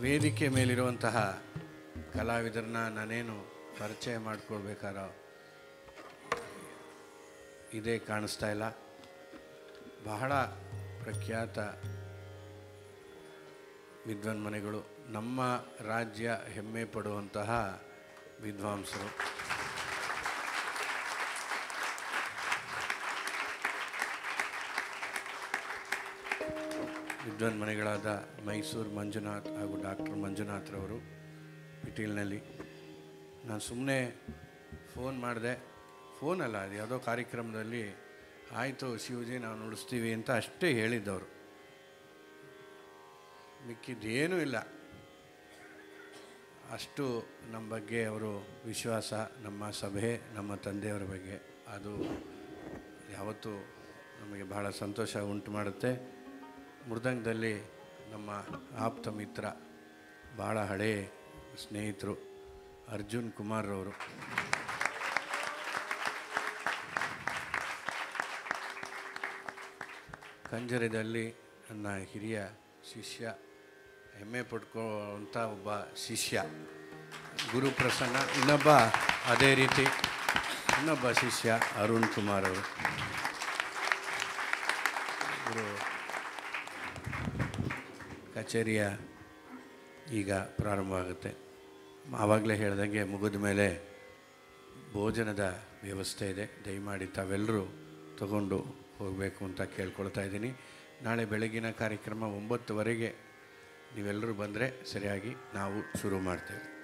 ವೇದಿಕೆ ಮೇಲಿರುವಂತಹ ಕಲಾವಿದರನ್ನ ನಾನೇನು ಪರಿಚಯ ಮಾಡಿಕೊಳ್ಬೇಕಾರ ಇದೇ ಕಾಣಿಸ್ತಾ ಇಲ್ಲ. ಬಹಳ ಪ್ರಖ್ಯಾತ ವಿದ್ವಾನ್ಮನೆಗಳು ನಮ್ಮ ರಾಜ್ಯ ಹೆಮ್ಮೆ ಪಡುವಂತಹ ವಿದ್ವಾಂಸರು. ವಿದ್ವಾನ್ಮನೆಗಳಾದ ಮೈಸೂರು ಮಂಜುನಾಥ್ ಹಾಗೂ ಡಾಕ್ಟರ್ ಮಂಜುನಾಥ್ರವರು ಪಿಟೀಲ್ನಲ್ಲಿ. ನಾನು ಸುಮ್ಮನೆ ಫೋನ್ ಮಾಡಿದೆ. ಫೋನಲ್ಲ ಅದು ಯಾವುದೋ ಕಾರ್ಯಕ್ರಮದಲ್ಲಿ ಆಯಿತು, ಶಿವಜಿ ನಾವು ನುಡಿಸ್ತೀವಿ ಅಂತ ಅಷ್ಟೇ ಹೇಳಿದ್ದವರು. ಮಿಕ್ಕಿದ್ದೇನೂ ಇಲ್ಲ. ಅಷ್ಟು ನಮ್ಮ ಬಗ್ಗೆ ಅವರು ವಿಶ್ವಾಸ, ನಮ್ಮ ಸಭೆ, ನಮ್ಮ ತಂದೆಯವರ ಬಗ್ಗೆ. ಅದು ಯಾವತ್ತೂ ನಮಗೆ ಬಹಳ ಸಂತೋಷ ಉಂಟು ಮಾಡುತ್ತೆ. ಮೃದಂಗದಲ್ಲಿ ನಮ್ಮ ಆಪ್ತ ಮಿತ್ರ ಭಾಳ ಹಳೇ ಸ್ನೇಹಿತರು ಅರ್ಜುನ್ ಕುಮಾರ್ರವರು ಕಂಜರದಲ್ಲಿ ನನ್ನ ಹಿರಿಯ ಶಿಷ್ಯ, ಹೆಮ್ಮೆ ಪಡ್ಕೊಳ್ಳುವಂಥ ಒಬ್ಬ ಶಿಷ್ಯ, ಗುರು ಪ್ರಸನ್ನ, ಇನ್ನೊಬ್ಬ ಅದೇ ರೀತಿ, ಇನ್ನೊಬ್ಬ ಶಿಷ್ಯ ಅರುಣ್ ಕುಮಾರ್ ಅವರು. ಗುರು ಕಚೇರಿಯ ಈಗ ಪ್ರಾರಂಭ ಆಗುತ್ತೆ ಆವಾಗಲೇ ಹೇಳ್ದಂಗೆ ಮುಗಿದ ಮೇಲೆ ಭೋಜನದ ವ್ಯವಸ್ಥೆ ಇದೆ. ದಯಮಾಡಿ ತಾವೆಲ್ಲರೂ ತಗೊಂಡು ಹೋಗಬೇಕು ಅಂತ ಕೇಳ್ಕೊಳ್ತಾ ಇದ್ದೀನಿ. ನಾಳೆ ಬೆಳಗಿನ ಕಾರ್ಯಕ್ರಮ ಒಂಬತ್ತುವರೆಗೆ ನೀವೆಲ್ಲರೂ ಬಂದರೆ ಸರಿಯಾಗಿ ನಾವು ಶುರು ಮಾಡ್ತೇವೆ.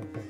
Okay.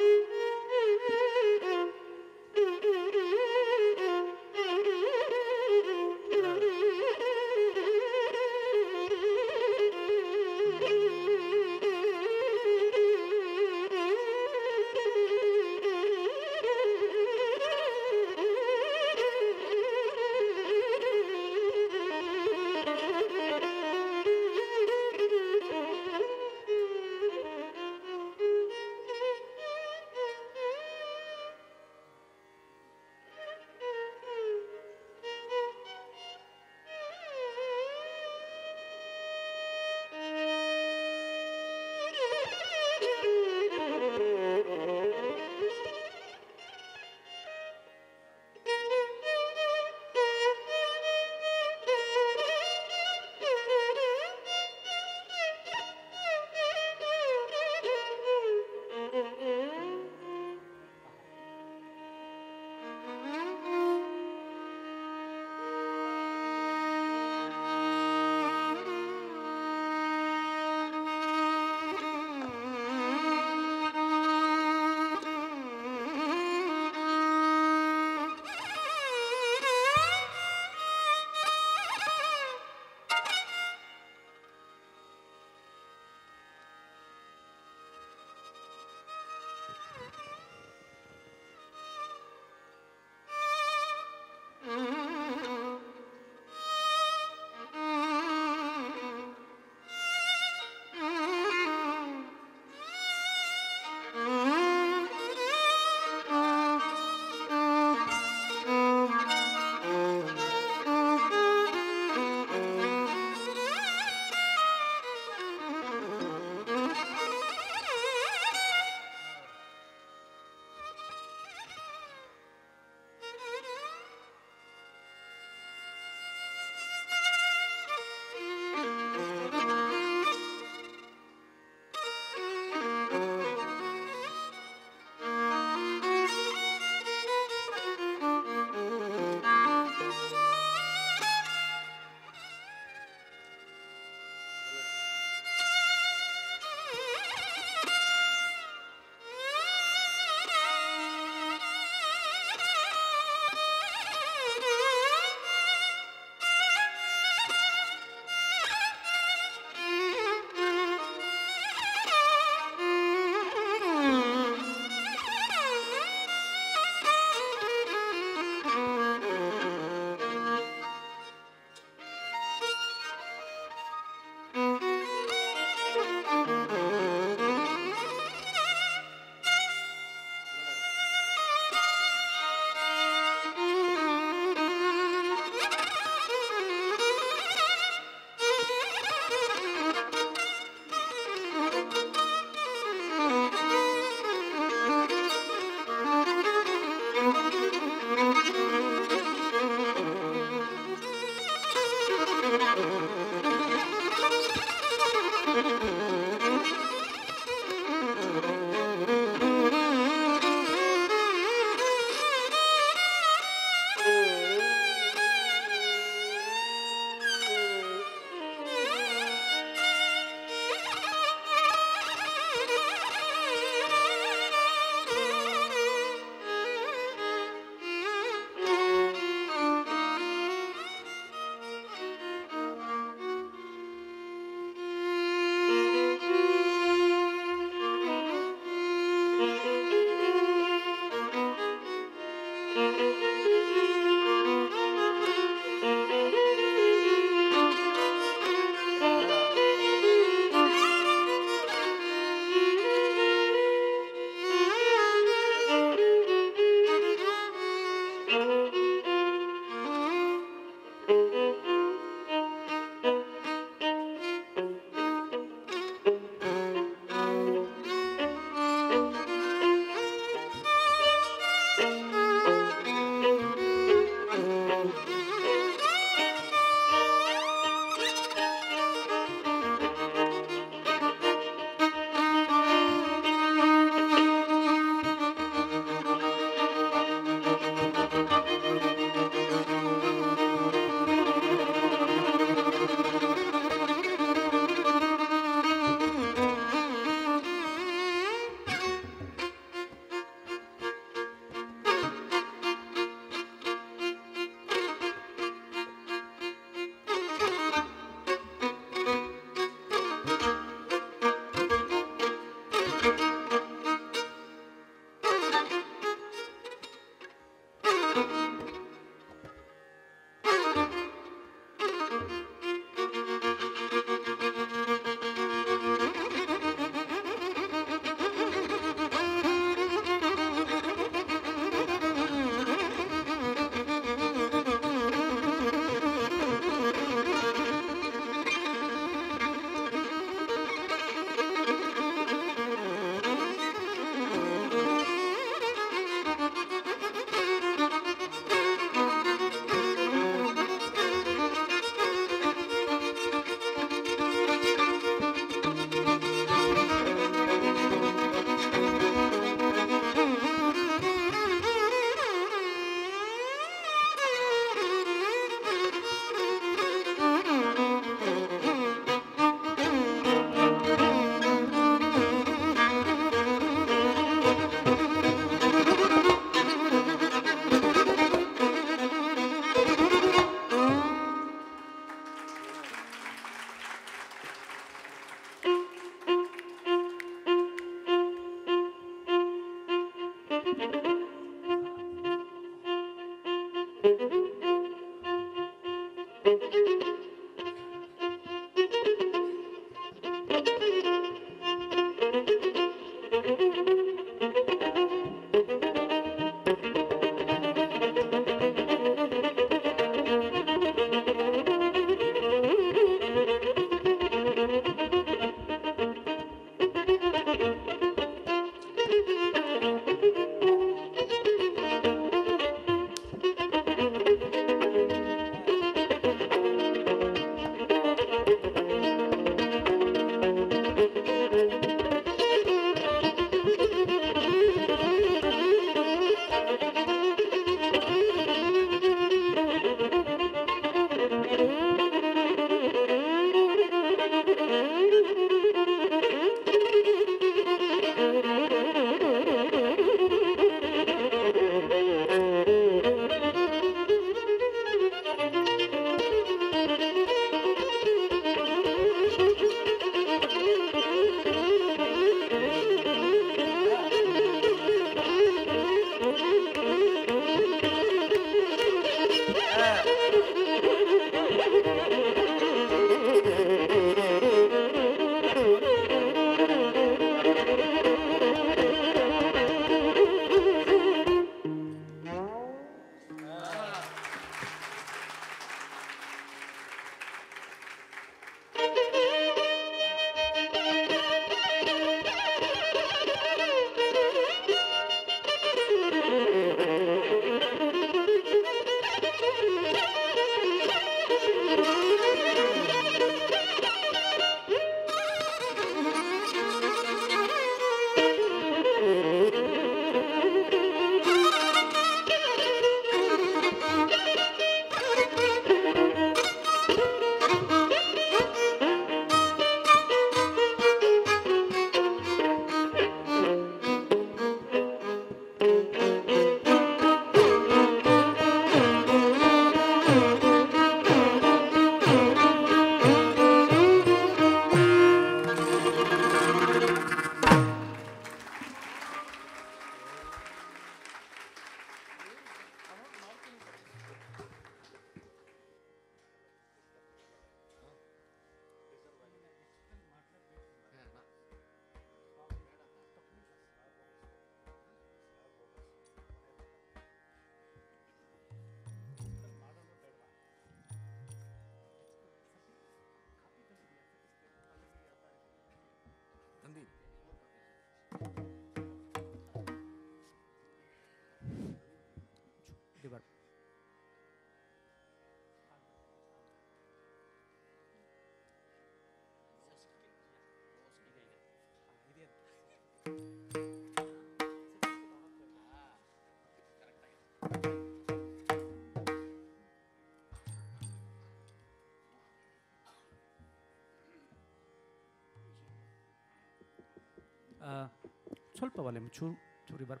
ಸ್ವಲ್ಪ ವಾಲ್ಯೂಮ್ ಚೂ ಚೂರಿ ಬರ್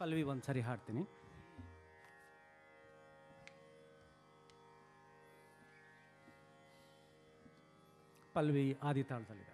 ಪಲ್ವಿ ಒಂದು ಸರಿ ಹಾಡ್ತೀನಿ ಪಲ್ವಿ ಆದಿ ತಾಳದಲ್ಲಿದೆ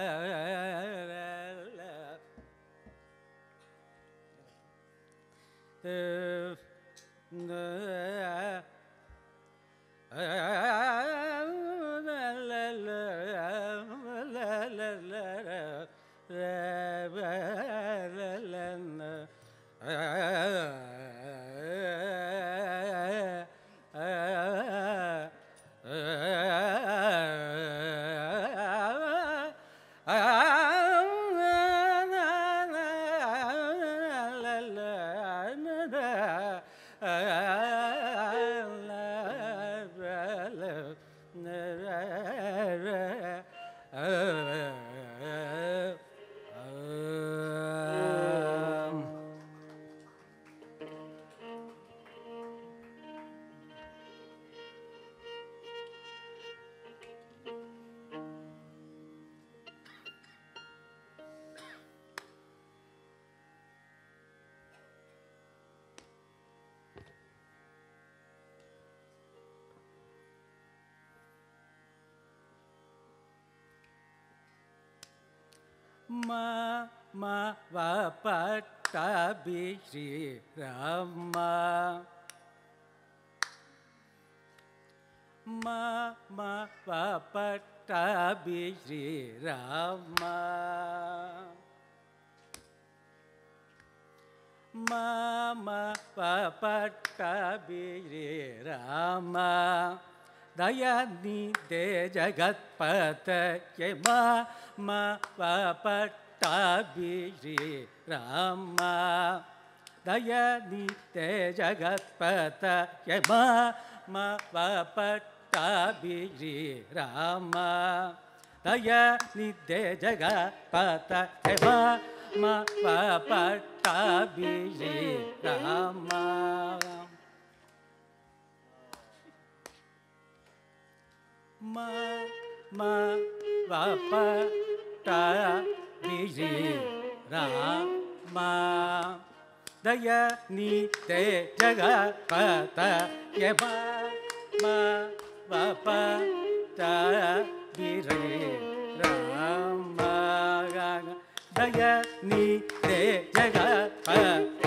जगत पत के मा मा राम, दयानी ते जगत्पत के मा मा राम, दयानी ते जगत्पत के मा मा Ram. ma ma va pa ta ni ji ra ma దయ నీ తే జగ పత యమ మా వప తిరే రామ దయ నీ తే జగ పత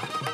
you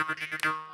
do do do do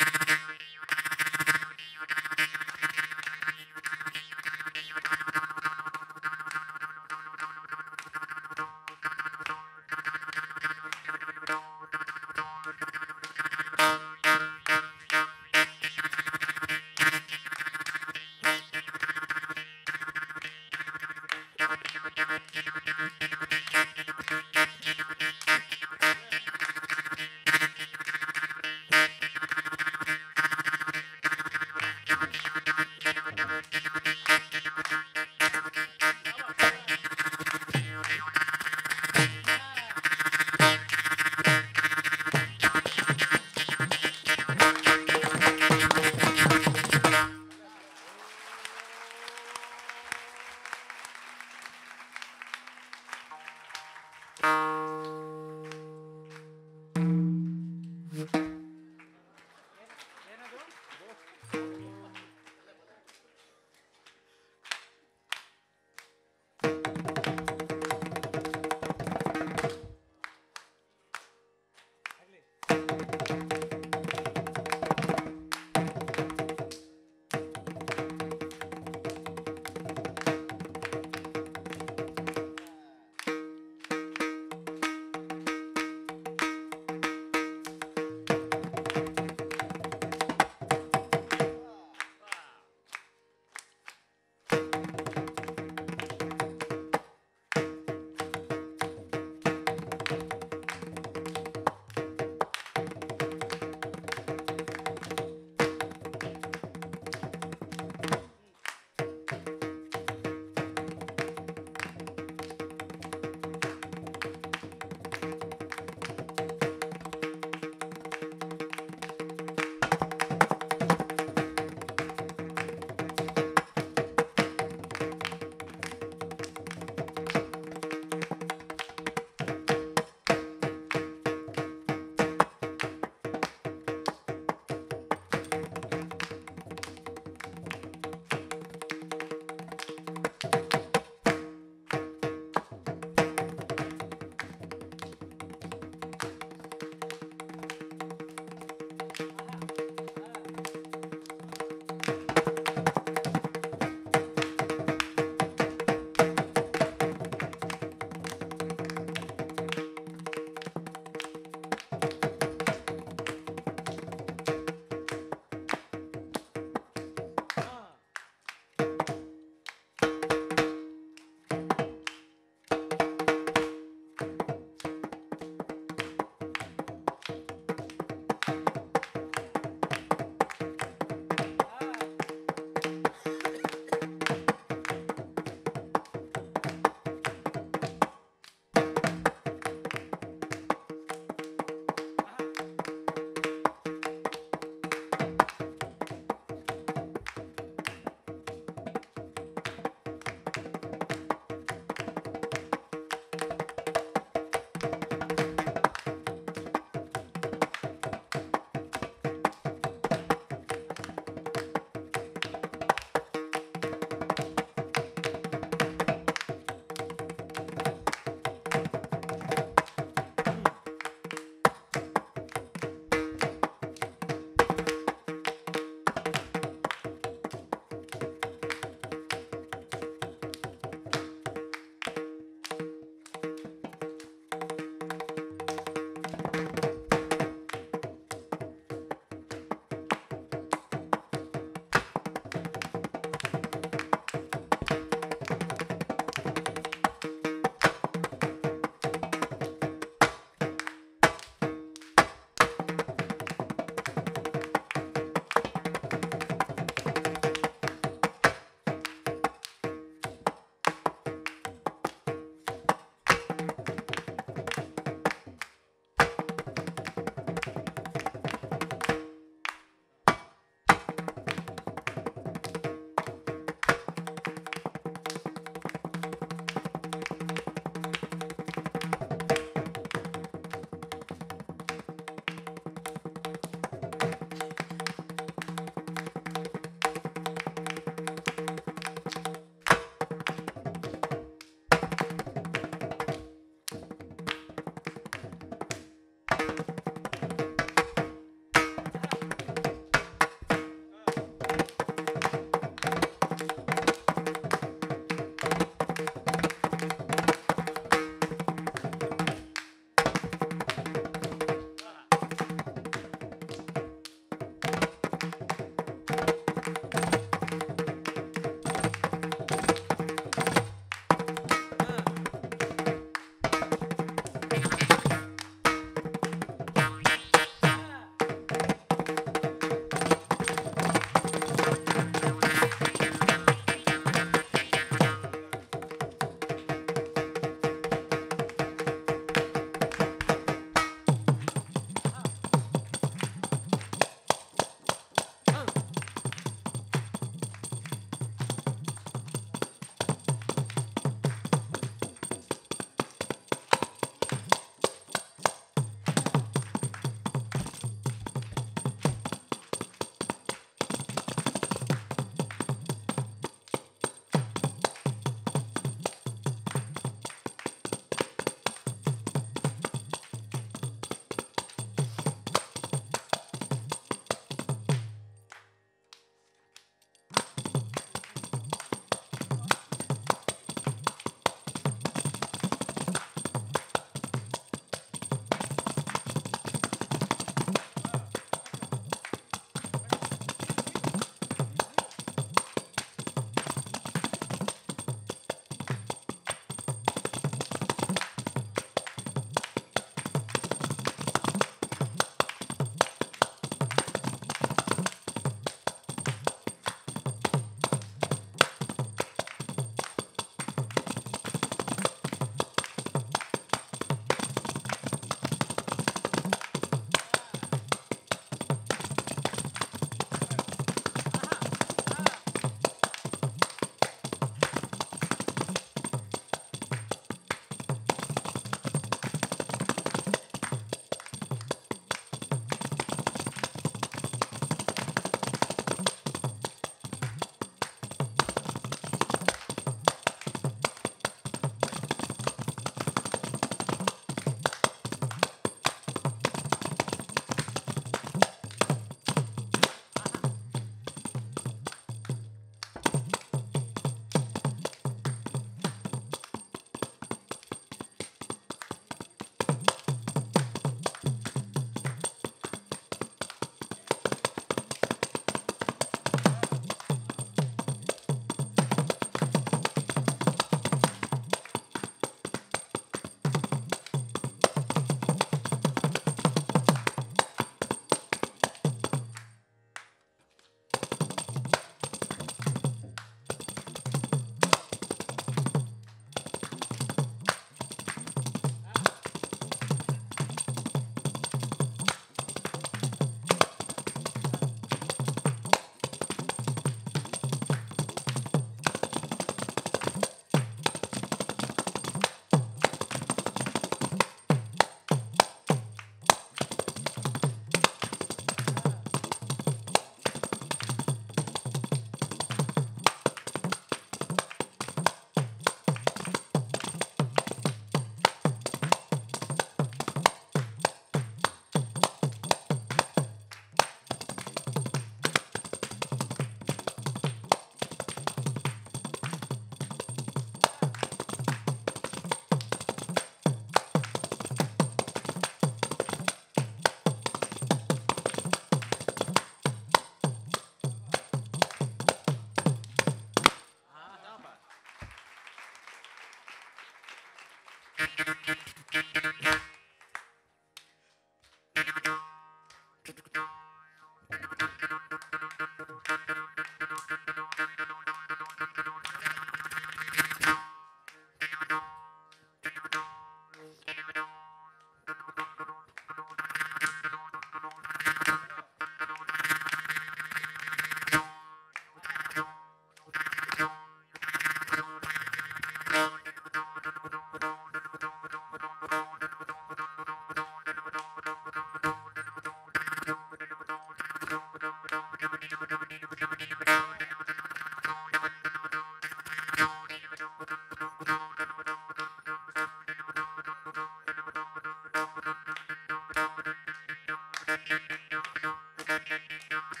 Thank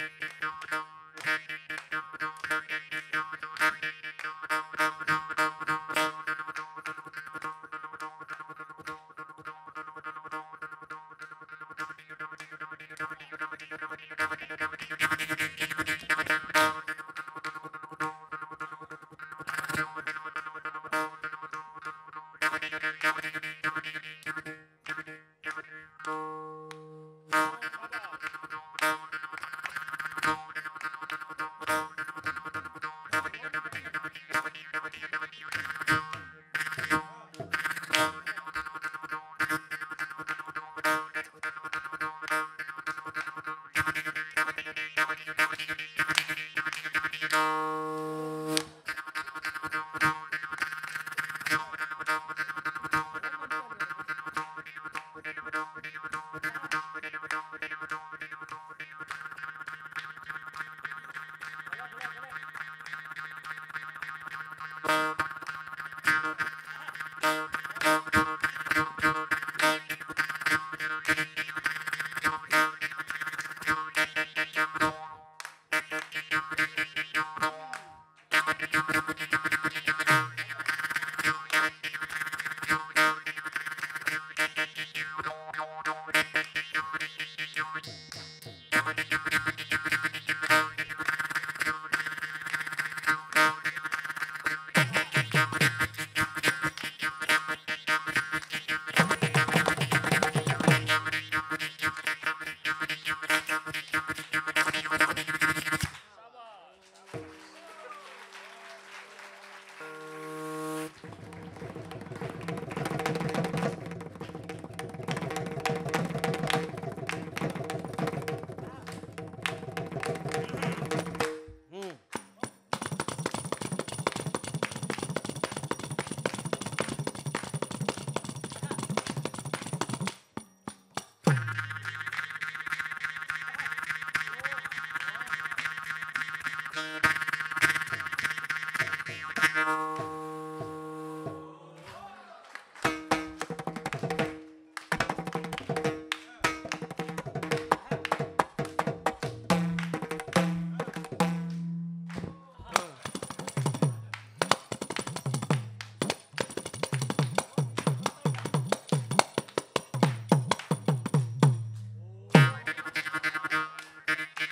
you.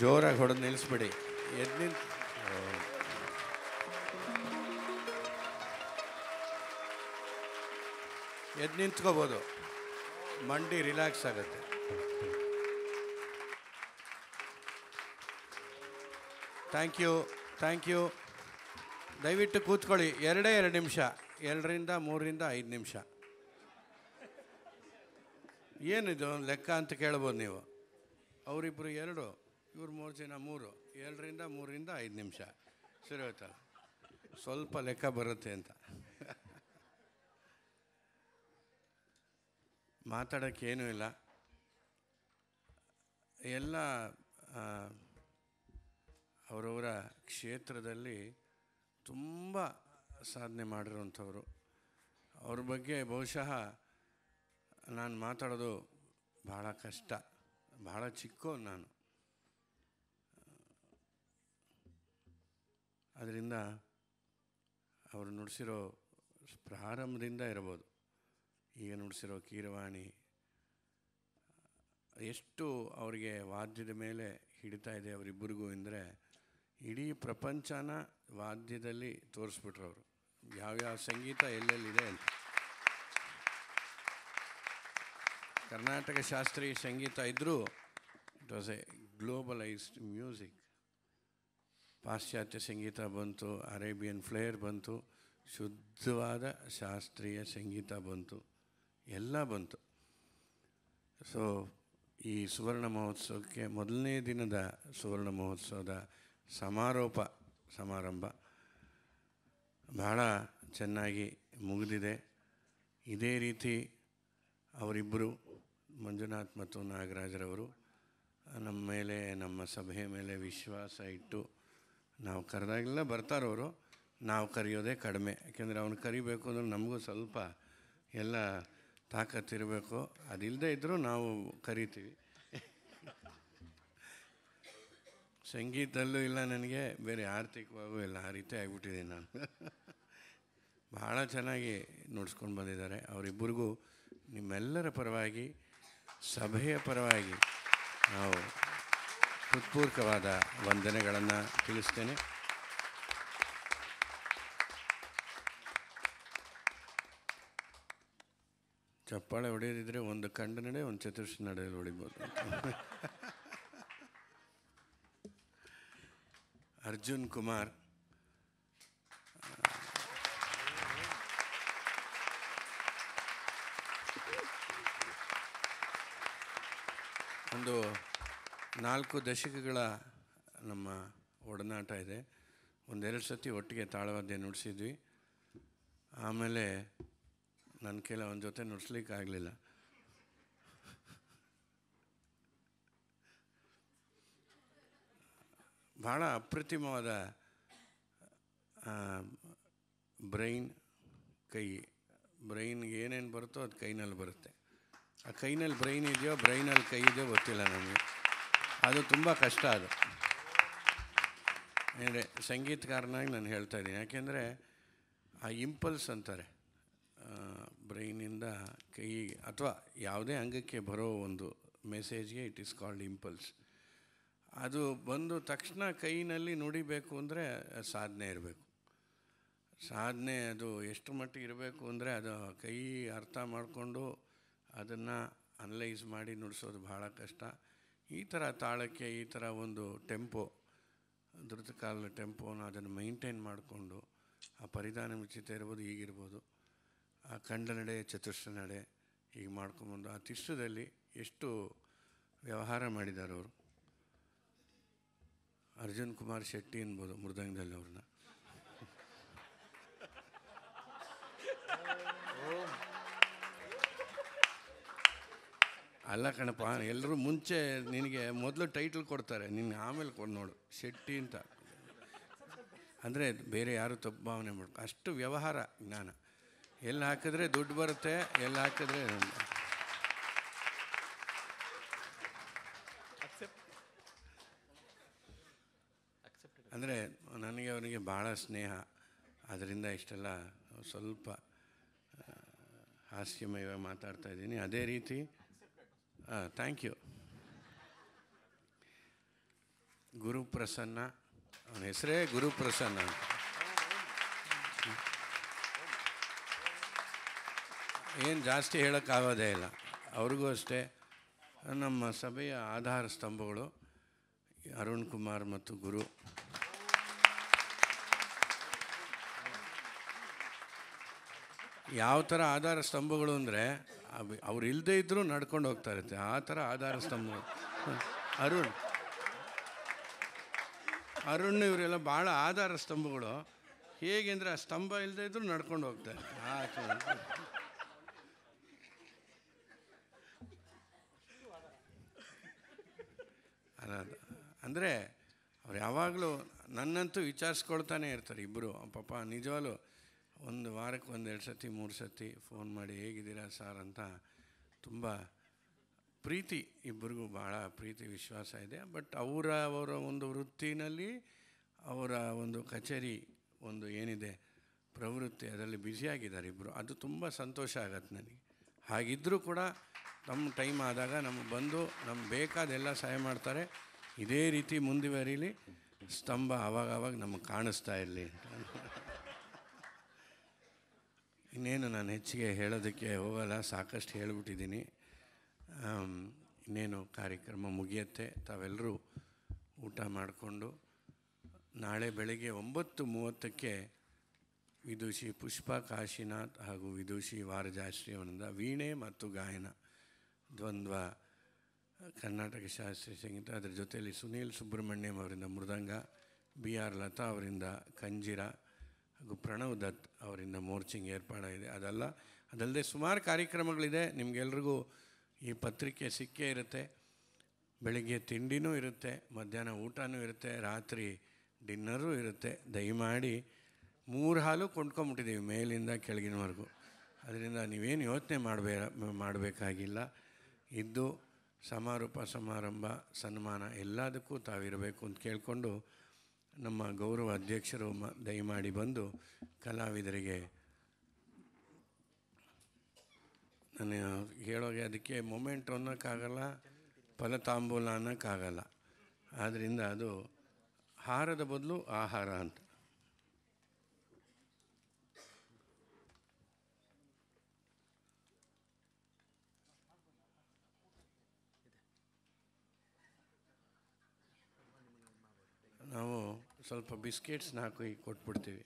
ಜೋರಾಗಿ ಹೊಡೆದು ನಿಲ್ಲಿಸ್ಬಿಡಿ ಎದ್ದು ಎದ್ದು ನಿಂತ್ಕೋಬೋದು. ಮಂಡಿ ರಿಲ್ಯಾಕ್ಸ್ ಆಗುತ್ತೆ. Thank you thank you. ದಯವಿಟ್ಟು ಕೂತ್ಕೊಳ್ಳಿ. ಎರಡೇ ಎರಡು ನಿಮಿಷ. ಎರಡರಿಂದ ಮೂರರಿಂದ ಐದು ನಿಮಿಷ. ಏನಿದು? ಲೆಕ್ಕ ಅಂತ ಕೇಳ್ಬೋದು ನೀವು. ಅವರಿಬ್ಬರು ಎರಡು. ಇವ್ರು ಮೂರು ಜನ, ಮೂರು. ಏಳರಿಂದ ಮೂರರಿಂದ ಐದು ನಿಮಿಷ. ಸರಿ ಹೋಯ್ತಲ್ಲ ಸ್ವಲ್ಪ ಲೆಕ್ಕ ಬರುತ್ತೆ ಅಂತ. ಮಾತಾಡೋಕ್ಕೇನೂ ಇಲ್ಲ. ಎಲ್ಲ ಅವರವರ ಕ್ಷೇತ್ರದಲ್ಲಿ ತುಂಬ ಸಾಧನೆ ಮಾಡಿರುವಂಥವ್ರು. ಅವ್ರ ಬಗ್ಗೆ ಬಹುಶಃ ನಾನು ಮಾತಾಡೋದು ಭಾಳ ಕಷ್ಟ. ಭಾಳ ಚಿಕ್ಕೋ ನಾನು. ಅದರಿಂದ ಅವರು ನುಡಿಸಿರೋ ಪ್ರಾರಂಭದಿಂದ ಇರ್ಬೋದು ಈಗ ನುಡಿಸಿರೋ ಕೀರವಾಣಿ, ಎಷ್ಟು ಅವರಿಗೆ ವಾದ್ಯದ ಮೇಲೆ ಹಿಡಿತಾ ಇದೆ ಅವರಿಬ್ಬರಿಗೂ ಅಂದರೆ ಇಡೀ ಪ್ರಪಂಚನ ವಾದ್ಯದಲ್ಲಿ ತೋರಿಸ್ಬಿಟ್ರು ಅವರು. ಯಾವ್ಯಾವ ಸಂಗೀತ ಎಲ್ಲೆಲ್ಲಿದೆ ಅಂತ. ಕರ್ನಾಟಕ ಶಾಸ್ತ್ರೀಯ ಸಂಗೀತ ಇದ್ದರೂ it was a globalised music ಪಾಶ್ಚಾತ್ಯ ಸಂಗೀತ ಬಂತು, ಅರೇಬಿಯನ್ ಫ್ಲೇಯರ್ ಬಂತು, ಶುದ್ಧವಾದ ಶಾಸ್ತ್ರೀಯ ಸಂಗೀತ ಬಂತು, ಎಲ್ಲ ಬಂತು. ಸೊ ಈ ಸುವರ್ಣ ಮಹೋತ್ಸವಕ್ಕೆ ಮೊದಲನೇ ದಿನದ ಸುವರ್ಣ ಮಹೋತ್ಸವದ ಸಮಾರೋಪ, ಸಮಾರಂಭ ಬಹಳ ಚೆನ್ನಾಗಿ ಮುಗಿದಿದೆ. ಇದೇ ರೀತಿ ಅವರಿಬ್ಬರು ಮಂಜುನಾಥ್ ಮತ್ತು ನಾಗರಾಜರವರು ನಮ್ಮ ಮೇಲೆ, ನಮ್ಮ ಸಭೆಯ ಮೇಲೆ ವಿಶ್ವಾಸ ಇಟ್ಟು ನಾವು ಕರೆದಾಗೆಲ್ಲ ಬರ್ತಾರವರು ನಾವು ಕರೆಯೋದೇ ಕಡಿಮೆ. ಯಾಕೆಂದರೆ ಅವನು ಕರಿಬೇಕು ಅಂದ್ರೆ ನಮಗೂ ಸ್ವಲ್ಪ ಎಲ್ಲ ತಾಕತ್ತಿರಬೇಕು ಅದಿಲ್ಲದೆ ಇದ್ದರೂ ನಾವು ಕರಿತೀವಿ. ಸಂಗೀತದಲ್ಲೂ ಇಲ್ಲ ನನಗೆ, ಬೇರೆ ಆರ್ಥಿಕವಾಗೂ ಇಲ್ಲ. ಆ ರೀತಿ ಆಗಿಬಿಟ್ಟಿದ್ದೀನಿ ನಾನು. ಭಾಳ ಚೆನ್ನಾಗಿ ನುಡ್ಸ್ಕೊಂಡು ಬಂದಿದ್ದಾರೆ. ಅವರಿಬ್ಬರಿಗೂ ನಿಮ್ಮೆಲ್ಲರ ಪರವಾಗಿ, ಸಭೆಯ ಪರವಾಗಿ ನಾವು ಹೃತ್ಪೂರ್ವಕವಾದ ವಂದನೆಗಳನ್ನು ತಿಳಿಸ್ತೇನೆ. ಚಪ್ಪಾಳೆ ಹೊಡೆಯದಿದ್ದರೆ ಒಂದು ಕಂಡ ನಡೆ ಒಂದು ಚತುರ್ಶ ನಡೆಯಲ್ಲಿ ಹೊಡಿಬೋದು ಅರ್ಜುನ್ ಕುಮಾರ್ ಒಂದು ನಾಲ್ಕು ದಶಕಗಳ ನಮ್ಮ ಒಡನಾಟ ಇದೆ. ಒಂದೆರಡು ಸತಿ ಒಟ್ಟಿಗೆ ತಾಳವಾದ್ಯ ನುಡಿಸಿದ್ವಿ. ಆಮೇಲೆ ನನ್ನ ಕೇಳ ಅವನ ಜೊತೆ ನುಡಿಸ್ಲಿಕ್ಕೆ ಆಗಲಿಲ್ಲ ಭಾಳ ಅಪ್ರತಿಮವಾದ ಬ್ರೈನ್ ಕೈ, ಬ್ರೈನ್ಗೆ ಏನೇನು ಬರುತ್ತೋ ಅದು ಕೈನಲ್ಲಿ ಬರುತ್ತೆ. ಆ ಕೈನಲ್ಲಿ ಬ್ರೈನ್ ಇದೆಯೋ ಬ್ರೈನಲ್ಲಿ ಕೈ ಇದೆಯೋ ಗೊತ್ತಿಲ್ಲ ನನಗೆ. ಅದು ತುಂಬ ಕಷ್ಟ ಅದು. ಅಂದರೆ ಸಂಗೀತಕಾರನಾಗಿ ನಾನು ಹೇಳ್ತಾ ಇದ್ದೀನಿ. ಯಾಕೆಂದರೆ ಆ ಇಂಪಲ್ಸ್ ಅಂತಾರೆ. ಬ್ರೈನಿಂದ ಕೈ ಅಥವಾ ಯಾವುದೇ ಅಂಗಕ್ಕೆ ಬರೋ ಒಂದು ಮೆಸೇಜ್ಗೆ ಇಟ್ ಈಸ್ ಕಾಲ್ಡ್ ಇಂಪಲ್ಸ್ ಅದು ಬಂದು ತಕ್ಷಣ ಕೈನಲ್ಲಿ ನುಡಿಬೇಕು ಅಂದರೆ ಸಾಧನೆ ಇರಬೇಕು. ಸಾಧನೆ ಅದು ಎಷ್ಟು ಮಟ್ಟಿಗೆ ಇರಬೇಕು ಅಂದರೆ ಅದು ಕೈ ಅರ್ಥ ಮಾಡಿಕೊಂಡು ಅದನ್ನು ಅನಲೈಸ್ ಮಾಡಿ ನುಡಿಸೋದು ಭಾಳ ಕಷ್ಟ. ಈ ಥರ ತಾಳಕ್ಕೆ, ಈ ಥರ ಒಂದು ಟೆಂಪೋ ಧೃತಕಾಲದ ಟೆಂಪೋನ ಅದನ್ನು ಮೈಂಟೈನ್ ಮಾಡಿಕೊಂಡು ಆ ಪರಿಧಾನ ಮಿಚಿತ ಇರ್ಬೋದು ಈಗಿರ್ಬೋದು ಆ ಖಂಡ ನಡೆ, ಚತುರ್ಥ ನಡೆ ಹೀಗೆ ಮಾಡ್ಕೊಂಬಂದು ಆ ತಿಷ್ಟದಲ್ಲಿ ಎಷ್ಟು ವ್ಯವಹಾರ ಮಾಡಿದ್ದಾರೆ ಅವರು. ಅರ್ಜುನ್ ಕುಮಾರ್ ಶೆಟ್ಟಿ ಅನ್ಬೋದು, ಮೃದಂಗದಲ್ಲಿ ಅವ್ರನ್ನ. ಅಲ್ಲ ಕಣಪ್ಪ ಎಲ್ಲರೂ ಮುಂಚೆ ನಿನಗೆ ಮೊದಲು ಟೈಟ್ಲ್ ಕೊಡ್ತಾರೆ. ನಿನ್ನ ಆಮೇಲೆ ಕೊಡು ನೋಡು. ಶೆಟ್ಟಿ ಅಂತ. ಅಂದರೆ ಬೇರೆ ಯಾರು ತಪ್ಪು ಭಾವನೆ ಮಾಡ್ಕೊ ಅಷ್ಟು ವ್ಯವಹಾರ ಜ್ಞಾನ. ಎಲ್ಲಿ ಹಾಕಿದ್ರೆ ದುಡ್ಡು ಬರುತ್ತೆ ಎಲ್ಲಿ ಹಾಕಿದ್ರೆ ಅಂದರೆ ನನಗೆ ಅವನಿಗೆ ಭಾಳ ಸ್ನೇಹ. ಅದರಿಂದ ಇಷ್ಟೆಲ್ಲ ಸ್ವಲ್ಪ ಹಾಸ್ಯಮಯವಾಗಿ ಮಾತಾಡ್ತಾ ಇದ್ದೀನಿ. ಅದೇ ರೀತಿ ಥ್ಯಾಂಕ್ ಯು ಗುರು ಪ್ರಸನ್ನ, ಅವನ ಹೆಸರೇ ಗುರು ಪ್ರಸನ್ನ ಅಂತ. ಏನು ಜಾಸ್ತಿ ಹೇಳೋಕ್ಕಾಗೋದೇ ಇಲ್ಲ. ಅವ್ರಿಗೂ ಅಷ್ಟೇ. ನಮ್ಮ ಸಭೆಯ ಆಧಾರ ಸ್ತಂಭಗಳು ಅರುಣ್ ಕುಮಾರ್ ಮತ್ತು ಗುರು. ಯಾವ ಥರ ಆಧಾರ ಸ್ತಂಭಗಳು ಅಂದರೆ ಅವ್ರು ಇಲ್ಲದೆ ಇದ್ದರೂ ನಡ್ಕೊಂಡು ಹೋಗ್ತಾ ಇರುತ್ತೆ. ಆ ಥರ ಆಧಾರ ಸ್ತಂಭ. ಅರುಣ್. ಅರುಣ್ ಇವರೆಲ್ಲ ಭಾಳ ಆಧಾರ ಸ್ತಂಭಗಳು. ಹೇಗೆ ಅಂದರೆ ಆ ಸ್ತಂಭ ಇಲ್ಲದೆ ಇದ್ದರೂ ನಡ್ಕೊಂಡು ಹೋಗ್ತಾರೆ ಆ ಅದ ಅಂದರೆ ಅವ್ರು ಯಾವಾಗಲೂ ನನ್ನಂತೂ ವಿಚಾರಿಸ್ಕೊಳ್ತಾನೆ ಇರ್ತಾರೆ ಇಬ್ಬರು ಪಾಪ ನಿಜವಾಗ್ಲೂ ಒಂದು ವಾರಕ್ಕೆ ಒಂದೆರಡು ಸತಿ ಮೂರು ಸತಿ ಫೋನ್ ಮಾಡಿ ಹೇಗಿದ್ದೀರಾ ಸರ್ ಅಂತ ತುಂಬ ಪ್ರೀತಿ, ಇಬ್ಬರಿಗೂ ಭಾಳ ಪ್ರೀತಿ, ವಿಶ್ವಾಸ ಇದೆ. ಬಟ್ ಅವರ ಅವರ ಒಂದು ವೃತ್ತಿನಲ್ಲಿ, ಅವರ ಒಂದು ಕಚೇರಿ ಒಂದು ಏನಿದೆ, ಪ್ರವೃತ್ತಿ ಅದರಲ್ಲಿ ಬ್ಯುಸಿಯಾಗಿದ್ದಾರೆ ಇಬ್ಬರು ಅದು ತುಂಬ ಸಂತೋಷ ಆಗತ್ತೆ ನನಗೆ. ಹಾಗಿದ್ದರೂ ಕೂಡ ನಮ್ಮ ಟೈಮ್ ಆದಾಗ ನಮಗೆ ಬಂದು ನಮ್ಗೆ ಬೇಕಾದೆಲ್ಲ ಸಹಾಯ ಮಾಡ್ತಾರೆ. ಇದೇ ರೀತಿ ಮುಂದುವರಿಲಿ. ಸ್ತಂಭ ಆವಾಗ ಆವಾಗ ನಮಗೆ ಕಾಣಿಸ್ತಾ ಇರಲಿ ಇನ್ನೇನು ನಾನು ಹೆಚ್ಚಿಗೆ ಹೇಳೋದಕ್ಕೆ ಹೋಗಲ್ಲ, ಸಾಕಷ್ಟು ಹೇಳಿಬಿಟ್ಟಿದ್ದೀನಿ. ಇನ್ನೇನು ಕಾರ್ಯಕ್ರಮ ಮುಗಿಯತ್ತೆ. ತಾವೆಲ್ಲರೂ ಊಟ ಮಾಡಿಕೊಂಡು ನಾಳೆ ಬೆಳಗ್ಗೆ ಒಂಬತ್ತು ಮೂವತ್ತಕ್ಕೆ ವಿದುಷಿ ಪುಷ್ಪ, ಕಾಶಿನಾಥ್ ಹಾಗೂ ವಿದುಷಿ ವಾರಜಾಶ್ರೀ ಅವರಿಂದ ವೀಣೆ ಮತ್ತು ಗಾಯನ. ದ್ವಂದ್ವ, ಕರ್ನಾಟಕ ಶಾಸ್ತ್ರೀಯ ಸಂಗೀತ, ಅದರ ಜೊತೆಯಲ್ಲಿ ಸುನೀಲ್ ಸುಬ್ರಹ್ಮಣ್ಯಂ ಅವರಿಂದ ಮೃದಂಗ, ಬಿ ಆರ್ ಲತಾ ಅವರಿಂದ ಕಂಜಿರ ಹಾಗೂ ಪ್ರಣವ್ ದತ್ ಅವರಿಂದ ಮೋರ್ಚಿಂಗ್ ಏರ್ಪಾಡಾಗಿದೆ ಅದಲ್ಲ, ಅದಲ್ಲದೆ ಸುಮಾರು ಕಾರ್ಯಕ್ರಮಗಳಿದೆ. ನಿಮಗೆಲ್ರಿಗೂ ಈ ಪತ್ರಿಕೆ ಸಿಕ್ಕೇ ಇರುತ್ತೆ. ಬೆಳಿಗ್ಗೆ ತಿಂಡಿನೂ ಇರುತ್ತೆ, ಮಧ್ಯಾಹ್ನ ಊಟನೂ ಇರುತ್ತೆ, ರಾತ್ರಿ ಡಿನ್ನರೂ ಇರುತ್ತೆ. ದಯಮಾಡಿ ಮೂರು ಹಾಲು ಕೊಂಡ್ಕೊಂಬಿಟ್ಟಿದ್ದೀವಿ ಮೇಲಿಂದ ಕೆಳಗಿನವರೆಗೂ. ಅದರಿಂದ ನೀವೇನು ಯೋಚನೆ ಮಾಡಬೇ ಮಾಡಬೇಕಾಗಿಲ್ಲ. ಇದ್ದು ಸಮಾರೋಪ ಸಮಾರಂಭ, ಸನ್ಮಾನ ಎಲ್ಲದಕ್ಕೂ ತಾವಿರಬೇಕು ಅಂತ ಕೇಳಿಕೊಂಡು ನಮ್ಮ ಗೌರವ ಅಧ್ಯಕ್ಷರು ಮ, ದಯಮಾಡಿ ಬಂದು ಕಲಾವಿದರಿಗೆ ನಾನು ಹೇಳೋಗೆ ಅದಕ್ಕೆ ಮೊಮೆಂಟ್ ಅನ್ನೋಕ್ಕಾಗಲ್ಲ ಫಲತಾಂಬೂಲ ಅನ್ನೋಕ್ಕಾಗಲ್ಲ ಆದ್ದರಿಂದ ಅದು ಹಾರದ ಬದಲು ಆಹಾರ ಅಂತ. ನಾವು ಸ್ವಲ್ಪ ಬಿಸ್ಕೆಟ್ಸ್ನ ಹಾಕಿ ಕೊಟ್ಬಿಡ್ತೀವಿ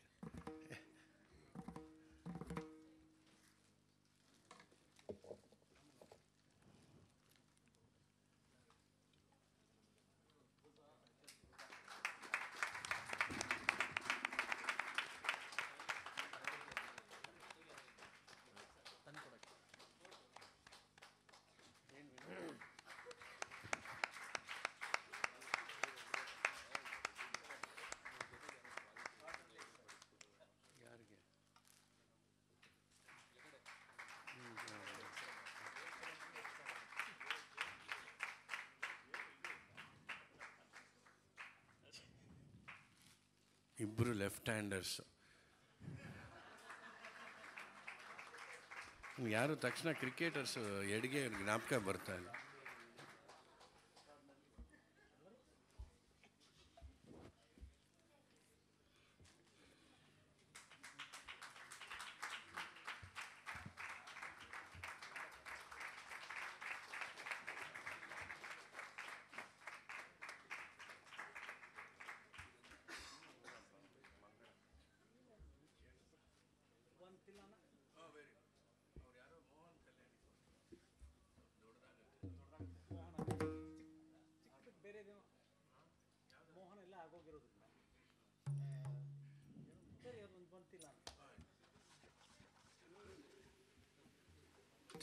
ಲೆಫ್ಟ್ ಯಾರು ತಕ್ಷಣ ಕ್ರಿಕೆಟರ್ಸ್ ಎಡಿಗೆ ಜ್ಞಾಪಕ ಬರ್ತಾ ಇಲ್ಲ.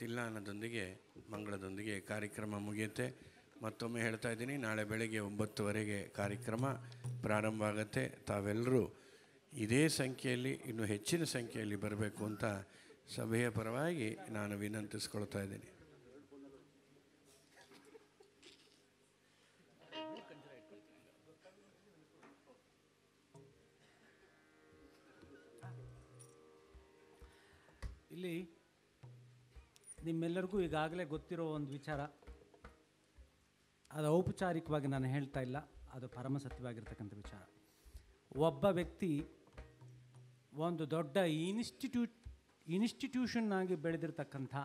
ತಿಲ್ಲಾನದೊಂದಿಗೆ ಮಂಗಳದೊಂದಿಗೆ ಕಾರ್ಯಕ್ರಮ ಮುಗಿಯುತ್ತೆ. ಮತ್ತೊಮ್ಮೆ ಹೇಳ್ತಾ ಇದ್ದೀನಿ, ನಾಳೆ ಬೆಳಗ್ಗೆ ಒಂಬತ್ತುವರೆಗೆ ಕಾರ್ಯಕ್ರಮ ಪ್ರಾರಂಭ ಆಗುತ್ತೆ. ತಾವೆಲ್ಲರೂ ಇದೇ ಸಂಖ್ಯೆಯಲ್ಲಿ, ಇನ್ನು ಹೆಚ್ಚಿನ ಸಂಖ್ಯೆಯಲ್ಲಿ ಬರಬೇಕು ಅಂತ ಸಭೆಯ ಪರವಾಗಿ ನಾನು ವಿನಂತಿಸ್ಕೊಳ್ತಾ ಇದ್ದೀನಿ. ಇಲ್ಲಿ ನಿಮ್ಮೆಲ್ಲರಿಗೂ ಈಗಾಗಲೇ ಗೊತ್ತಿರೋ ಒಂದು ವಿಚಾರ. ಅದು ಔಪಚಾರಿಕವಾಗಿ ನಾನು ಹೇಳ್ತಾ ಇಲ್ಲ, ಅದು ಪರಮ ಸತ್ಯವಾಗಿರ್ತಕ್ಕಂಥ ವಿಚಾರ. ಒಬ್ಬ ವ್ಯಕ್ತಿ ಒಂದು ದೊಡ್ಡ ಇನ್ಸ್ಟಿಟ್ಯೂಟ್ ಇನ್ಸ್ಟಿಟ್ಯೂಷನ್ ಆಗಿ ಬೆಳೆದಿರ್ತಕ್ಕಂಥ,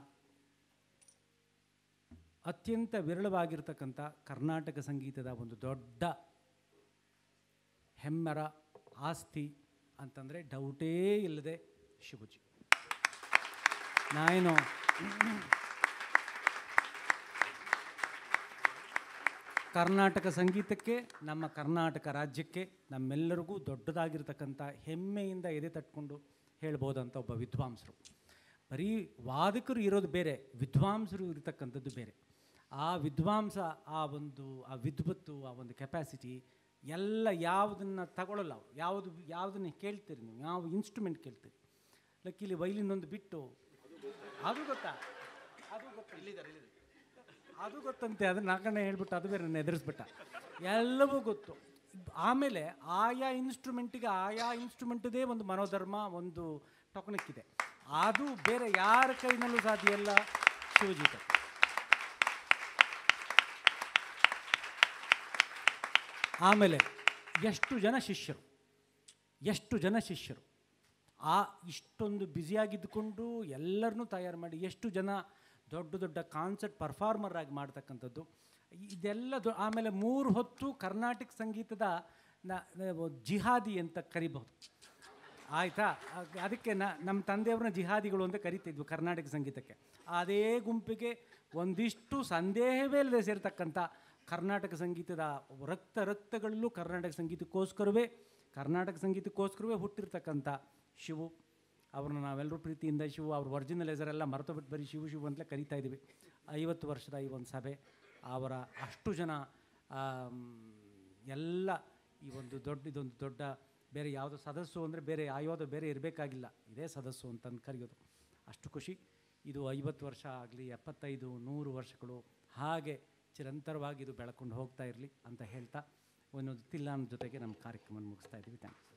ಅತ್ಯಂತ ವಿರಳವಾಗಿರ್ತಕ್ಕಂಥ ಕರ್ನಾಟಕ ಸಂಗೀತದ ಒಂದು ದೊಡ್ಡ ಹೆಮ್ಮರ, ಆಸ್ತಿ ಅಂತಂದರೆ ಡೌಟೇ ಇಲ್ಲದೆ ಶಿವಜಿ. ನಾನು ಕರ್ನಾಟಕ ಸಂಗೀತಕ್ಕೆ, ನಮ್ಮ ಕರ್ನಾಟಕ ರಾಜ್ಯಕ್ಕೆ, ನಮ್ಮೆಲ್ಲರಿಗೂ ದೊಡ್ಡದಾಗಿರ್ತಕ್ಕಂಥ ಹೆಮ್ಮೆಯಿಂದ ಎದೆ ತಟ್ಕೊಂಡು ಹೇಳ್ಬೋದಂತ ಒಬ್ಬ ವಿದ್ವಾಂಸರು. ಬರೀ ವಾದಕರು ಇರೋದು ಬೇರೆ, ವಿದ್ವಾಂಸರು ಇರತಕ್ಕಂಥದ್ದು ಬೇರೆ. ಆ ವಿದ್ವಾಂಸ, ಆ ಒಂದು, ಆ ವಿದ್ವತ್ತು, ಆ ಒಂದು ಕೆಪ್ಯಾಸಿಟಿ ಎಲ್ಲ ಯಾವುದನ್ನು ತಗೊಳ್ಳಲ್ಲ. ಯಾವುದು, ಯಾವುದನ್ನು ಕೇಳ್ತೀರಿ ನೀವು, ಯಾವ ಇನ್ಸ್ಟ್ರೂಮೆಂಟ್ ಕೇಳ್ತೀರಿ? ಲಕ್ಕಿಲಿ ವೈಲಿನ್ ಒಂದು ಬಿಟ್ಟು ಅದು ಗೊತ್ತಾ? ಅದು ಗೊತ್ತಾ? ಅದು ಗೊತ್ತಂತೆ ಅದನ್ನ ನಾಲ್ಕಣ್ಣ ಹೇಳ್ಬಿಟ್ಟು ಅದು ಬೇರೆ ನನ್ನ ಎದುರಿಸ್ಬಿಟ್ಟ. ಎಲ್ಲವೂ ಗೊತ್ತು. ಆಮೇಲೆ ಆಯಾ ಇನ್ಸ್ಟ್ರೂಮೆಂಟಿಗೆ ಆಯಾ ಇನ್ಸ್ಟ್ರೂಮೆಂಟದೇ ಒಂದು ಮನೋಧರ್ಮ ಒಂದು ಟೊಕನಿಕ್ ಇದೆ. ಅದು ಬೇರೆ ಯಾರ ಕೈನಲ್ಲೂ ಸಾಧ್ಯ ಇಲ್ಲ ಶಿವಜಿತ ಆಮೇಲೆ ಎಷ್ಟು ಜನ ಶಿಷ್ಯರು? ಎಷ್ಟು ಜನ ಶಿಷ್ಯರು? ಆ ಇಷ್ಟೊಂದು ಬ್ಯುಸಿಯಾಗಿದ್ದುಕೊಂಡು ಎಲ್ಲರನ್ನೂ ತಯಾರು ಮಾಡಿ ಎಷ್ಟು ಜನ ದೊಡ್ಡ ದೊಡ್ಡ ಕಾನ್ಸರ್ಟ್ ಪರ್ಫಾರ್ಮರ್ ಆಗಿ ಮಾಡ್ತಕ್ಕಂಥದ್ದು. ಇದೆಲ್ಲ ಆಮೇಲೆ ಮೂರು ಹೊತ್ತು ಕರ್ನಾಟಕ ಸಂಗೀತದ ಜಿಹಾದಿ ಅಂತ ಕರಿಬಹುದು. ಆಯಿತಾ? ಅದಕ್ಕೆ ನ ನಮ್ಮ ತಂದೆಯವ್ರನ್ನ ಜಿಹಾದಿಗಳು ಅಂತ ಕರಿತಿದ್ವು ಕರ್ನಾಟಕ ಸಂಗೀತಕ್ಕೆ. ಅದೇ ಗುಂಪಿಗೆ ಒಂದಿಷ್ಟು ಸಂದೇಹವೇ ಇಲ್ಲದೆ ಸೇರ್ತಕ್ಕಂಥ ಕರ್ನಾಟಕ ಸಂಗೀತದ ರಕ್ತ ರಕ್ತಗಳಲ್ಲೂ ಕರ್ನಾಟಕ ಸಂಗೀತಕ್ಕೋಸ್ಕರವೇ ಕರ್ನಾಟಕ ಸಂಗೀತಕ್ಕೋಸ್ಕರವೇ ಹುಟ್ಟಿರ್ತಕ್ಕಂಥ ಶಿವು, ಅವ್ರನ್ನ ನಾವೆಲ್ಲರೂ ಪ್ರೀತಿಯಿಂದ ಶಿವು, ಅವ್ರ ಒರಿಜಿನಲ್ ಹೆಸರೆಲ್ಲ ಮರೆತು ಬಿಟ್ಟು ಬರೀ ಶಿವು ಶಿವು ಅಂತಲೇ ಕರಿತಾ ಇದ್ದೀವಿ. ಐವತ್ತು ವರ್ಷದ ಈ ಒಂದು ಸಭೆ, ಅವರ ಅಷ್ಟು ಜನ ಎಲ್ಲ ಈ ಒಂದು ದೊಡ್ಡ, ಇದೊಂದು ದೊಡ್ಡ, ಬೇರೆ ಯಾವುದೋ ಸದಸ್ಸು ಅಂದರೆ ಬೇರೆ ಯಾವುದೋ ಬೇರೆ ಇರಬೇಕಾಗಿಲ್ಲ. ಇದೇ ಸದಸ್ಸು ಅಂತಂದು ಕರೆಯೋದು. ಅಷ್ಟು ಖುಷಿ. ಇದು ಐವತ್ತು ವರ್ಷ ಆಗಲಿ, ಎಪ್ಪತ್ತೈದು, ನೂರು ವರ್ಷಗಳು ಹಾಗೆ ಚಿರಂತರವಾಗಿ ಇದು ಬೆಳ್ಕೊಂಡು ಹೋಗ್ತಾ ಇರಲಿ ಅಂತ ಹೇಳ್ತಾ ಒಂದೊಂದು ತಿಲ್ಲಾನ ಜೊತೆಗೆ ನಮ್ಮ ಕಾರ್ಯಕ್ರಮ ಮುಗಿಸ್ತಾ ಇದ್ದೀವಿ. ಥ್ಯಾಂಕ್ಸ್